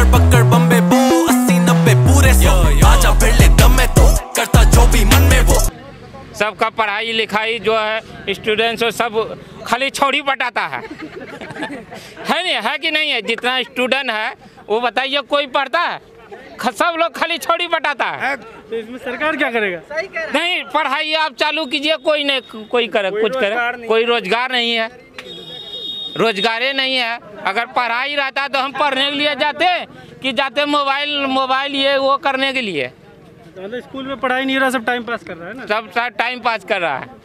अक्कड़ बक्कड़ बम्बे बो अस्सी नब्बे पूरे सौ। आजा भिड़ ले दम में तो करता जो भी मन में वो। सबका पढ़ाई लिखाई जो है स्टूडेंट्स सब खाली छोड़ी बटाता है। है नहीं है कि नहीं है? जितना स्टूडेंट है वो बताइए कोई पढ़ता है? सब लोग खाली छोड़ी बटाता है। तो इसमें सरकार क्या करेगा? सही नहीं पढ़ाई आप चालू कीजिए कोई नहीं कोई करे कुछ करे। कोई रोज़गार नहीं है। रोजगारे नहीं है। अगर पढ़ाई रहता तो हम पढ़ने के लिए जाते कि जाते मोबाइल मोबाइल ये वो करने के लिए। स्कूल में पढ़ाई नहीं रहा सब टाइम पास कर रहा है ना? सब टाइम पास कर रहा है।